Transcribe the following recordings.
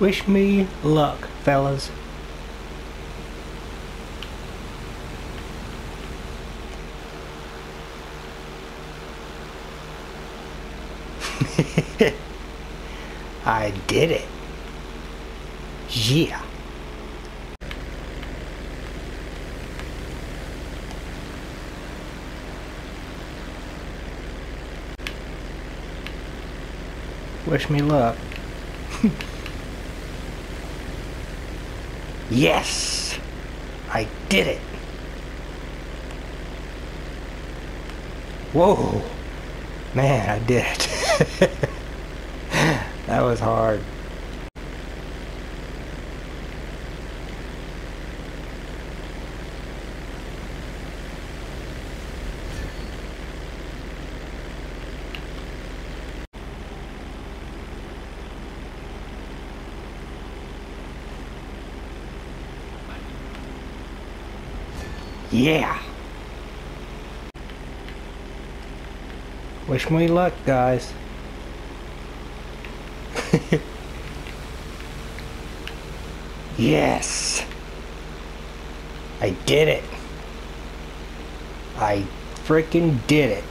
Wish me luck, fellas. I did it. Yeah. Wish me luck. yes! I did it! Whoa! Man, I did it. that was hard. Yeah! Wish me luck, guys. Yes! I did it! I freaking did it!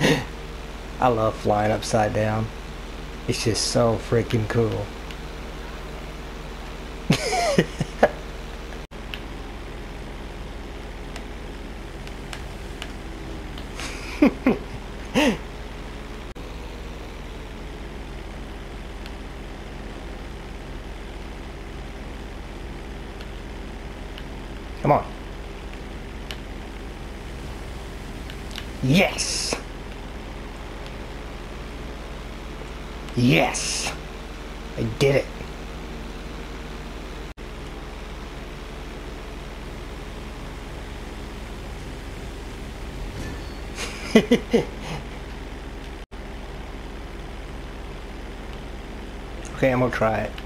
I love flying upside down. It's just so freaking cool. Come on. Yes! Yes! I did it. okay, I'm gonna try it.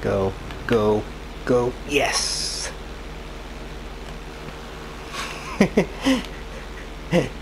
Go, go, go, yes!